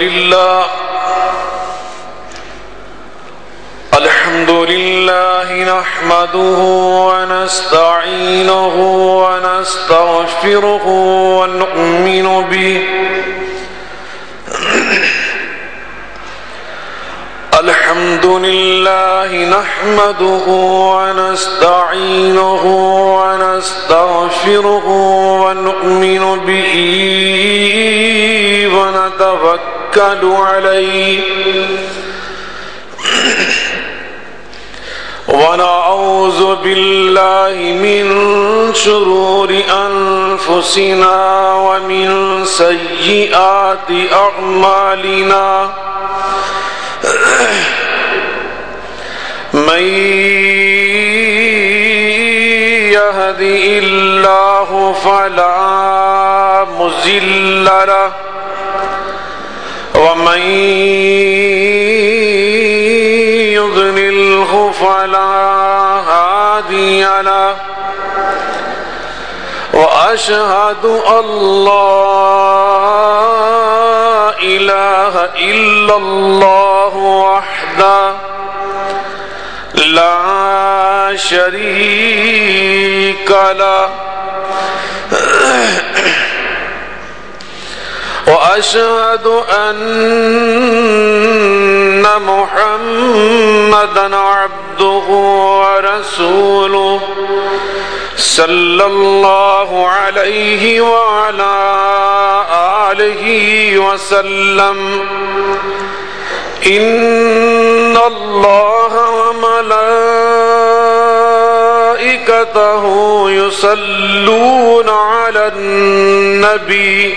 لله الحمد لله نحمده ونستعينه ونستغفره ونؤمن به. الحمد لله نحمده ونستعينه ونستغفره ونؤمن به. ونتوكل عليه. ونعوذ بالله من شرور أنفسنا ومن سيئات أعمالنا. من يهدي الله فلا مزل له. ومن يضلله فلا هادي له. وأشهد أن لا إله إلا الله وحده. لا شريك له. وأشهد أن محمدا عبده ورسوله صلى الله عليه وعلى آله وسلم. إن الله وملائكته يصلون على النبي.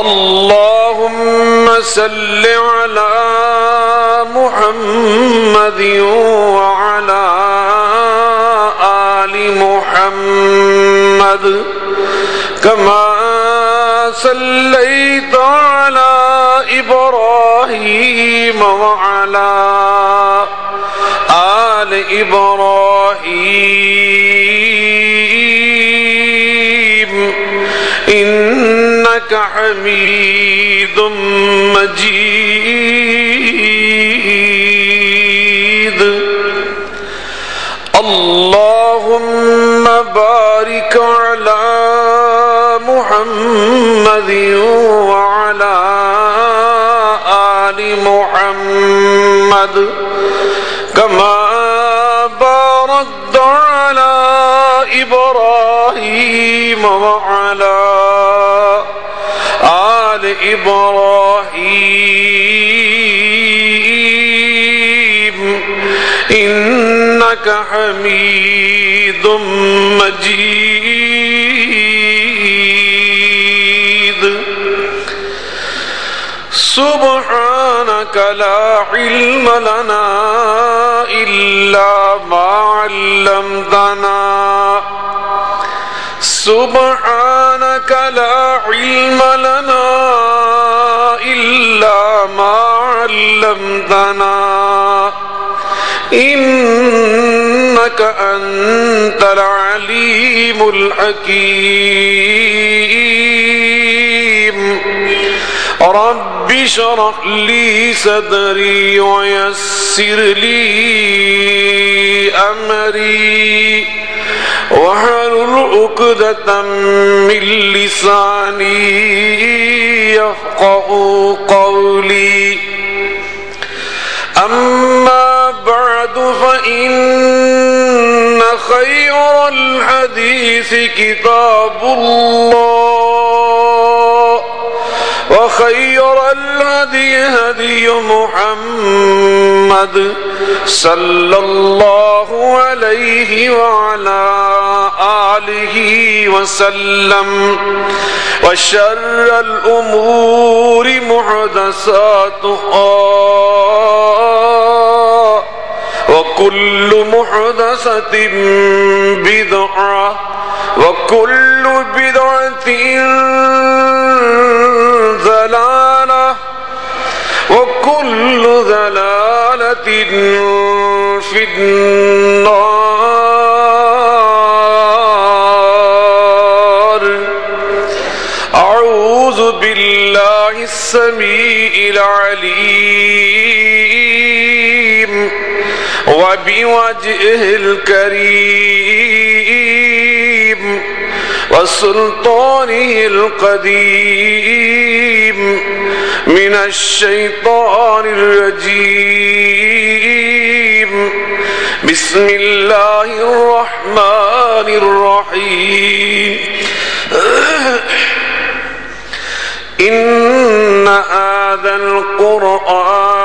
اللهم صل على محمد وعلى آل محمد. كما صليت على إبراهيم وعلى آل إبراهيم. إنك حميد مجيد. اللهم بارك على محمد وعلى آل محمد. كما باركت على إبراهيم وعلى إبراهيم، إنك حميد مجيد. سبحانك لا علم لنا إلا ما علمتنا. سبحانك لا علم لنا ما علمتنا إنك أنت العليم الحكيم. رب اشرح لي صدري ويسر لي أمري. واحلل عقدة من لساني يفقه قولي. أما بعد فإن خير الحديث كتاب الله وخير الهدي هدي محمد صلى الله عليه وعلى آله وسلم وشر الأمور محدثاتها وكل محدثة بدعة وكل بدعة ضلالة وكل ضلالة في النار. السميع العليم وبوجهه الكريم وسلطانه القديم من الشيطان الرجيم بسم الله الرحمن الرحيم إن هذا القرآن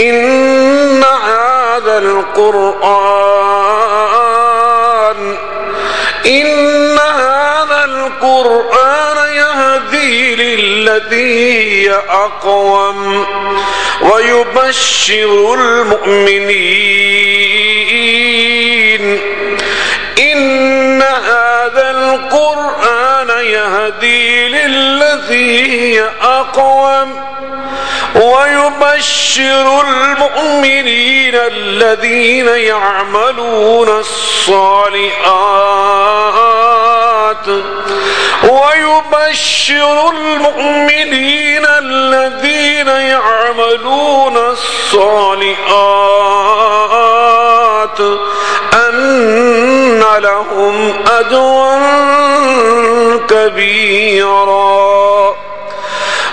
إن هذا القرآن إن هذا القرآن يهدي للذي هي أقوم ويبشر المؤمنين. إن يهدي للذي أقوم ويبشر المؤمنين الذين يعملون الصالحات ويبشر المؤمنين الذين يعملون الصالحات أن لهم أجرا كبيرا.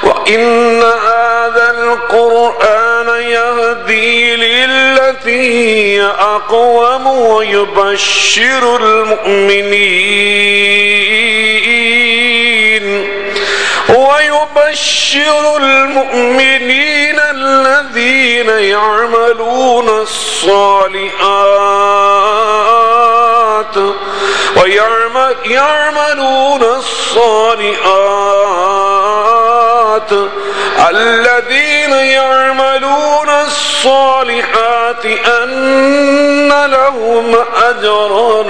وإن هذا القرآن يهدي للتي أقوم ويبشر المؤمنين. ويبشر المؤمنين الذين يعملون الصالحات. ويعملون الصالحات. الذين يعملون الصالحات أن لهم أجرا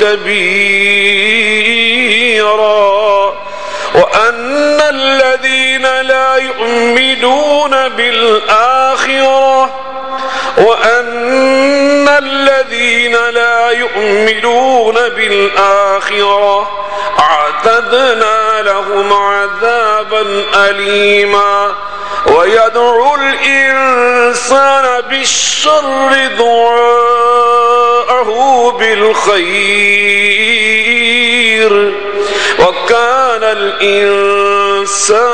كبيرا. وأن الذين لا يؤمنون بالآخرة. وأن الذين لا يؤمنون بالآخرة اعتدنا لهم عذابا أليما ويدعو الإنسان بالشر دعاءه بالخير وكان الإنسان